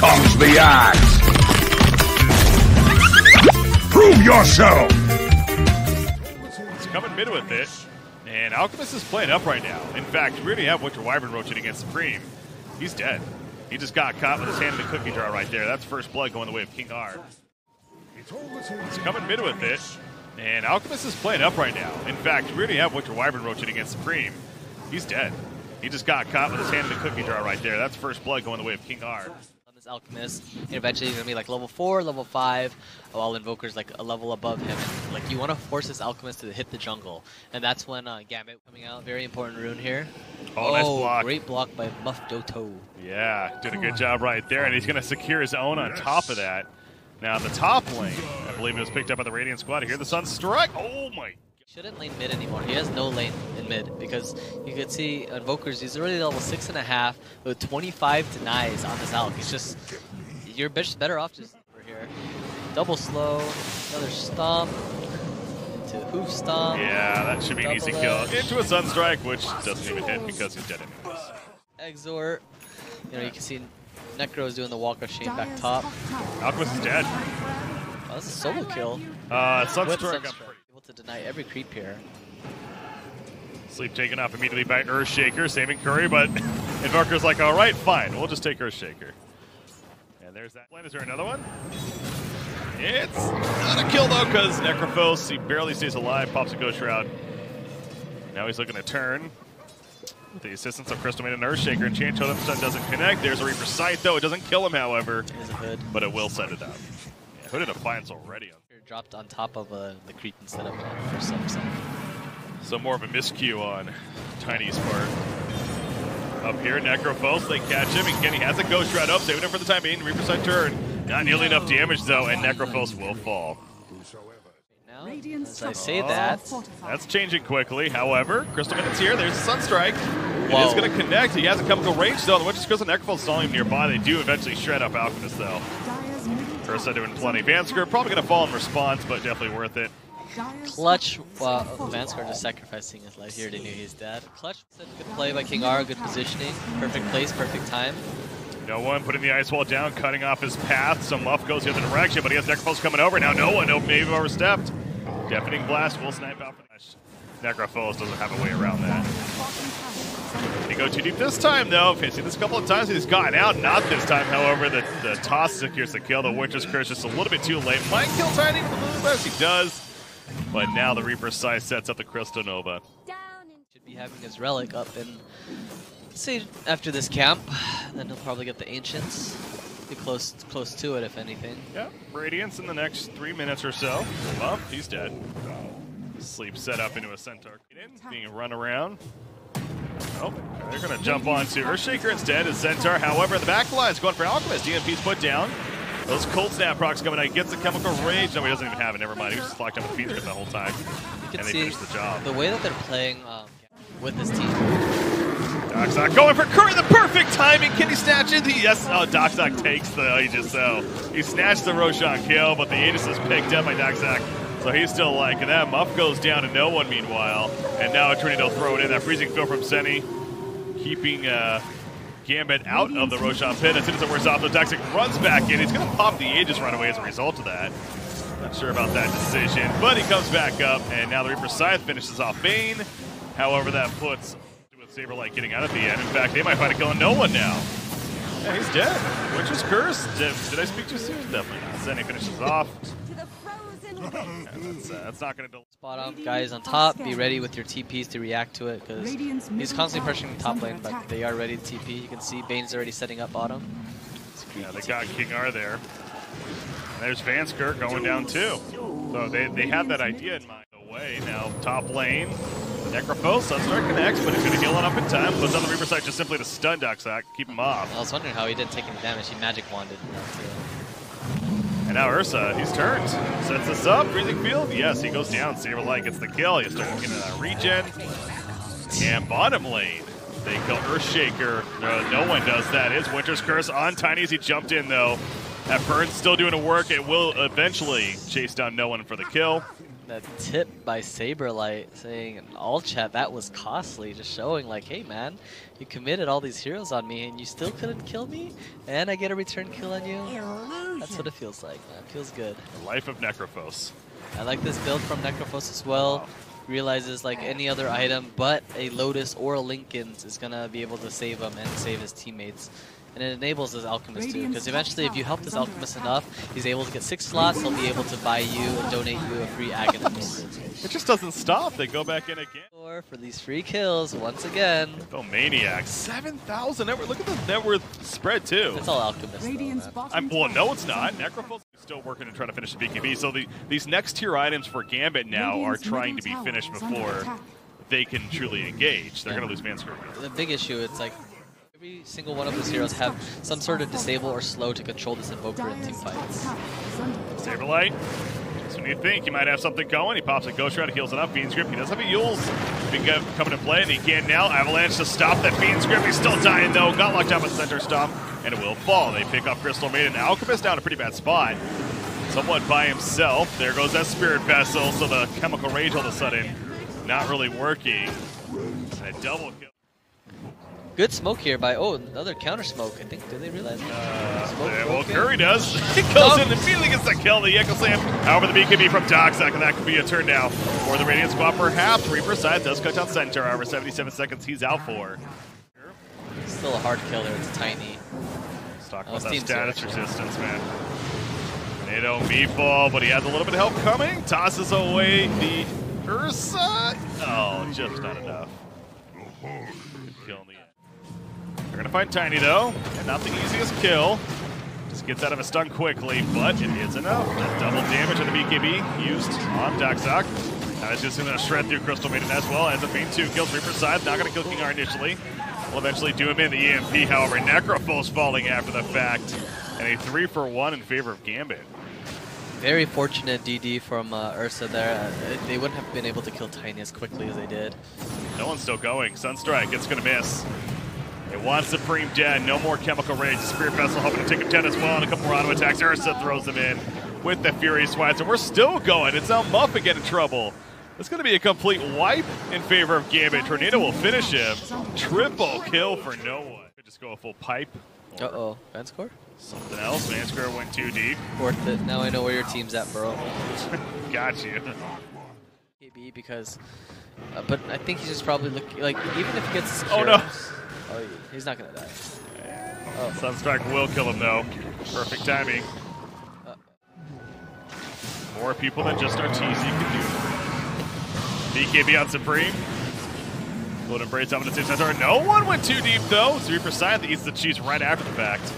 comes the axe! Prove yourself! He's coming mid with it. And Alchemist is playing up right now. In fact, we already have Winter Wyvern roaching against Supreme. He's dead. He just got caught with his hand in the cookie jar right there. That's first blood going the way of King R. He's coming mid with it. And Alchemist is playing up right now. In fact, we already have Winter Wyvern roaching against Supreme. He's dead. He just got caught with his hand in the cookie jar right there. That's first blood going the way of King R. on this alchemist. And eventually he's gonna be like level four, level five, while invoker's like a level above him. And, like you want to force this alchemist to hit the jungle, and that's when uh, Gambit coming out. Very important rune here. Oh, nice block. Great block by Muff Doto. Yeah, did a good job right there, and he's going to secure his own on top of that. Now, the top lane, I believe it was picked up by the Radiant squad. Here, the Sun Strike. Oh my. Shouldn't lane mid anymore. He has no lane in mid because you can see Invokers, he's already level six and a half with 25 denies on this alch. It's just, you're just better off just over here. Double slow, another stomp, into hoof stomp. Yeah, that should be an easy Double kill. Into a Sun Strike, which doesn't even hit because he's dead anyways. Exort. You know, you can see Necro is doing the walk of shame back top. Alchemist is dead. Oh, that's a solo kill. Uh, Sun With Strike. Sunstrike. Able to deny every creep here. Sleep taken off immediately by Earthshaker, saving Curry, but Invoker's like, all right, fine, we'll just take Earthshaker. And there's that. that. Is there another one? It's not a kill though, because Necrophos, he barely stays alive, pops a Ghost Shroud. Now he's looking to turn. With the assistance of Crystal Maiden and Earthshaker, and Chain Totem Stun doesn't connect. There's a Reaper Scythe though, it doesn't kill him, however, There's a hood. but it will set it up. Yeah, Hooded Defiance already. Dropped on top of uh, the creep instead of uh, first himself. So more of a miscue on Tiny's part. Up here, Necrophos, they catch him, and Kenny has a Ghost Shroud up, saving him for the time being. Reaper Scythe turn. Not nearly enough damage, though, and Necrophos will fall. Now, as I say that, That's changing quickly. However, Crystal Maiden's here. There's the Sunstrike. It Whoa. is going to connect. He has a Chemical Rage, though. The Witch's Crystal Necrophos is only nearby. They do eventually shred up Alchemist, though. Ursa doing plenty. Vansker probably going to fall in response, but definitely worth it. Clutch, well, Vanskar just sacrificing his life here. They knew he's dead. Clutch, said good play by King R, good positioning, perfect place, perfect time. No one putting the ice wall down, cutting off his path. Some Muff goes the other direction, but he has Necrophos coming over. Now no one no, maybe overstepped. Deafening blast will snipe out Necrophos doesn't have a way around that. He go too deep this time though. Seen this a couple of times. He's gotten out. Not this time, however. The, the toss secures the kill. The Winter's Curse just a little bit too late. Might kill Tiny with the Lulibus. He does. But now the Reaper's Size sets up the Crystal Nova. Should be having his relic up in, say, after this camp. Then he'll probably get the Ancients. Be close, close to it, if anything. Yeah, Radiance in the next three minutes or so. Well, he's dead. Sleep set up into a Centaur. Being a run around. Oh, they're going to jump onto Earthshaker instead as Centaur. However, the back line's going for Alchemist. EMP's put down. Those cold snap procs coming out. He gets the chemical rage. No, he doesn't even have it. Never mind. He was just locked up with Fissure the whole time. You can And they finished the job. the way that they're playing um, with this team. Doxock going for Curry, the perfect timing. Can he snatch it? Yes. Oh, Doxock takes the Aegis, though. He snatched the Roshan kill, but the Aegis is picked up by Doxock. So he's still liking that. Muff goes down to no one, meanwhile. And now a tornado throw it in. That freezing field from Senny, keeping uh, Gambit out of the Roshan pit. As soon as it wears off, the Doxock runs back in. He's going to pop the Aegis right away as a result of that. Not sure about that decision, but he comes back up, and now the Reaper Scythe finishes off Bane. However, that puts with Saberlight getting out at the end. In fact, they might find a kill on no one now. Yeah, he's dead. Which is cursed. Did, did I speak too soon? Definitely not. Zenny finishes off. Yeah, that's, uh, that's not going to. Spot on, guys on top. Be ready with your TPs to react to it because he's constantly pressuring the top lane, but they are ready to TP. You can see Bane's already setting up bottom. Yeah, they got King R there. And there's Vanskirk going down too. So they, they had that idea in mind. Away now, top lane. Necrophos, Sunstrike connects, but he's going to heal it up in time. Puts on the Reaper Scythe just simply to stun Doxac, keep him off. I was wondering how he didn't take any damage. He magic wanded that too. And now Ursa, he's turned. Sets this up. Freezing Field. Yes, he goes down. Saberlight gets the kill. He starts getting that regen. And bottom lane, they kill Earthshaker. No, no one does that. Is Winter's Curse on Tiny as he jumped in, though. That Burn's still doing the work. It will eventually chase down no one for the kill. that tip by Saberlight saying in all chat that was costly, just showing like, hey man, you committed all these heroes on me and you still couldn't kill me, and I get a return kill on you. That's what it feels like, man. It feels good. The life of Necrophos. I like this build from Necrophos as well. Realizes like any other item but a Lotus or a Linken's is gonna be able to save him and save his teammates. And it enables this Alchemist too, because eventually if you help this Alchemist enough, he's able to get six slots, he'll be able to buy you and donate you a free Aghanim. It just doesn't stop. They go back in again. Or for these free kills, once again, Oh, Maniac. 7,000 net worth. Look at the net worth spread, too. it's all Alchemist though, Radiant's man. bottom I'm, well, no, it's not. under is still working to try to finish the BKB. So the, these next tier items for Gambit now are trying to be finished tower is under before they can truly engage. They're Yeah. going to lose man screen. The big issue, it's like every single one of those heroes have some sort of disable or slow to control this Invoker in team fights. Saberlight. Just when you think you might have something going, he pops a Ghost Shroud, heals it up. Fiend's Grip. He does have a Euls. Been coming to play, and he can now. Avalanche to stop that Fiend's Grip. He's still dying, though. Got locked up with Centaur Stomp, and it will fall. They pick up Crystal Maiden. Alchemist down a pretty bad spot. Somewhat by himself. There goes that Spirit Vessel, so the Chemical Rage all of a sudden not really working. A double kill. Good smoke here by, oh, another counter smoke. I think, do they realize that? Uh, Smoke yeah, well, broken. Curry does. he goes in and immediately gets the kill. The Echo Slam. However, the BKB from Doxak, and that could be a turn now for the Radiant squad. Perhaps Reaper Scythe does cut down center. However, 77 seconds he's out for. Still a hard killer. It's tiny. Let's talk Oh, about that Steam's status here. resistance, man. NATO meatball, but he has a little bit of help coming. Tosses away the Ursa. Oh, just not enough. They're gonna find Tiny though, and not the easiest kill. Just gets out of a stun quickly, but it is enough. That double damage on the BKB used on Doxok. Now it's just gonna shred through Crystal Maiden as well. As a main two kills Reaper Scythe, not gonna kill King R initially. Will eventually do him in the EMP. However, Necrophos falling after the fact, and a three for one in favor of Gambit. Very fortunate DD from uh, Ursa there. Uh, they wouldn't have been able to kill Tiny as quickly as they did. No one's still going. Sunstrike, it's gonna miss. It wants Supreme dead. No more Chemical Rage. Spirit Vessel hoping to take him 10 as well, and a couple more auto attacks. Ursa throws him in with the Furious Swipes, and we're still going. It's now Muff again in trouble. It's going to be a complete wipe in favor of Gambit. Tornado will finish him. Triple kill for no one. Could just go a full pipe. Uh-oh. Fan score? Something else. Mansquare went too deep. Worth it. Now I know where your team's at, bro. Got you. KB because, uh, but I think he's just probably looking like even if he gets. Oh, no. Oh, he's not gonna die. Oh. Sunstrike will kill him though. Perfect timing. More people than just Arteezy can do. BKB on Supreme. Would embrace up in the same center. No one went too deep though. Reaper Scythe eats the cheese right after the fact.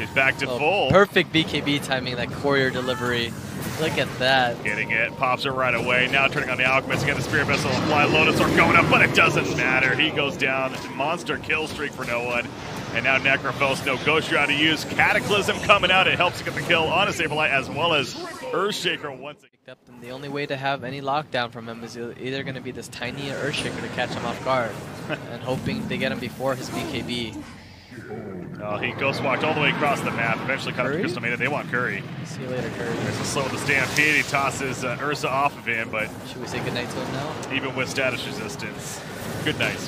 He's back to oh, full. Perfect BKB timing, that courier delivery. Look at that. Getting it, pops it right away. Now turning on the Alchemist again. The Spirit Vessel and Fly Lotus are going up, but it doesn't matter. He goes down. Monster kill streak for no one. And now Necrophos, no Ghost Shroud to use. Cataclysm coming out. It helps to get the kill on a Saberlight as well as Earthshaker once again. Picked up, and the only way to have any lockdown from him is either going to be this tiny Earthshaker to catch him off guard, and hoping to get him before his BKB. Oh, he ghost walked all the way across the map. Eventually caught up to? Crystal Maiden. They want Curry. See you later, Curry. There's a slow with the Stampede. He tosses uh, Ursa off of him, but Should we say goodnight to him now? even with status resistance, good night,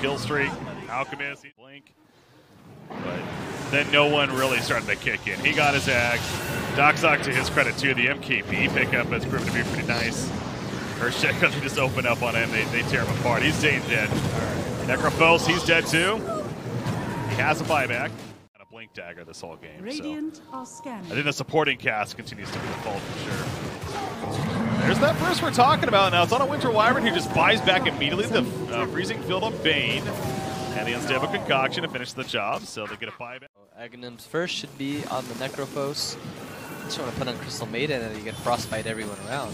Kill streak, Alchemist, blink. But then no one really started to kick in. He got his ag. Doxock, to his credit, too, the MKB pickup has proven to be pretty nice. Earthshaker, they just open up on him. They, they tear him apart. He's staying dead. Necrophos, he's dead, too. He has a buyback. And a blink dagger this whole game. So. Radiant are I think the supporting cast continues to be the fault for sure. There's that burst we're talking about now. It's on a Winter Wyvern who just buys back immediately the uh, freezing field on Bane and the unstable concoction to finish the job. So they get a buyback. Aghanim's first should be on the Necrophos. Just want to put on Crystal Maiden and you can frostbite everyone around.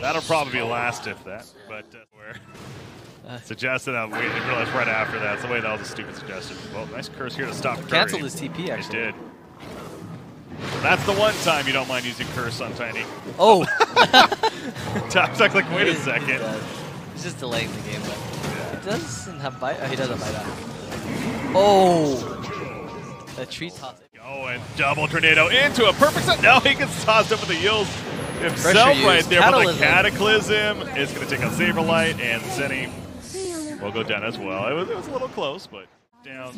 That'll probably be last if that. But uh, we're Uh, suggested that we didn't realize right after that. It's the way that was a stupid suggestion. Well, nice curse here to stop Curry. Canceled his TP It actually. did. That's the one time you don't mind using curse on Tiny. Oh! Toxic, like, wait a second. He's just delaying the game, but he doesn't have bite. Oh, he doesn't bite out. Oh! The tree toss. Oh, and double tornado into a perfect set. Now he gets tossed up with the heels himself right there. But the Cataclysm. Is going to take out Saberlight, and Zenny will go down as well. It was, it was a little close, but down.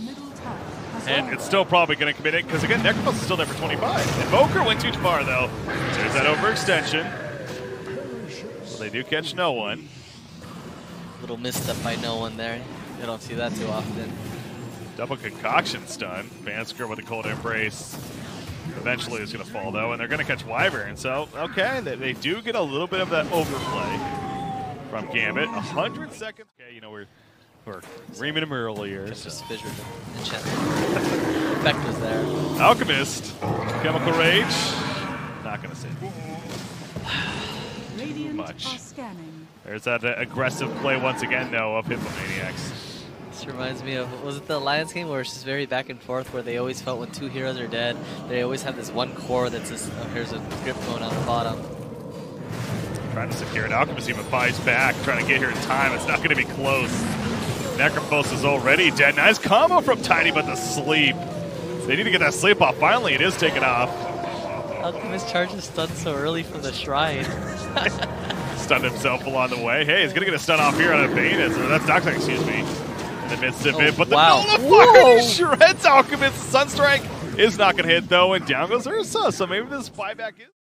And it's still probably going to commit it because, again, Necrophos is still there for 25. Invoker went too far, though. There's that overextension. So they do catch no one. Little misstep by no one there. You don't see that too often. Double concoction stun. Vansker with a cold embrace. Eventually is going to fall though, and they're going to catch Wyvern. So, okay, they, they do get a little bit of that overplay from Gambit. 100 seconds. Okay, you know, we're, we're reaming him earlier. Just So. fissure the enchantment. Effect was there. Alchemist. Chemical Rage. Not going to save. Radiant much. There's that uh, aggressive play once again, though, of Hippomaniacs. This reminds me of was it the Alliance game where it's just very back and forth where they always felt when two heroes are dead, they always have this one core that's just oh, here's a grip going on the bottom. Trying to secure it. Alchemist even fights back, trying to get here in time. It's not going to be close. Necrophos is already dead. Nice combo from Tiny, but the sleep. They need to get that sleep off. Finally, it is taken off. Alchemist charges stun so early from the shrine. Stunned himself along the way. Hey, he's going to get a stun off here on a Venus. Or that's Doctor, excuse me. The midst of Oh, it. But the wow. nullifier Whoa. shreds Alchemist. Sunstrike is not going to hit, though. And down goes Ursa. So maybe this buyback is.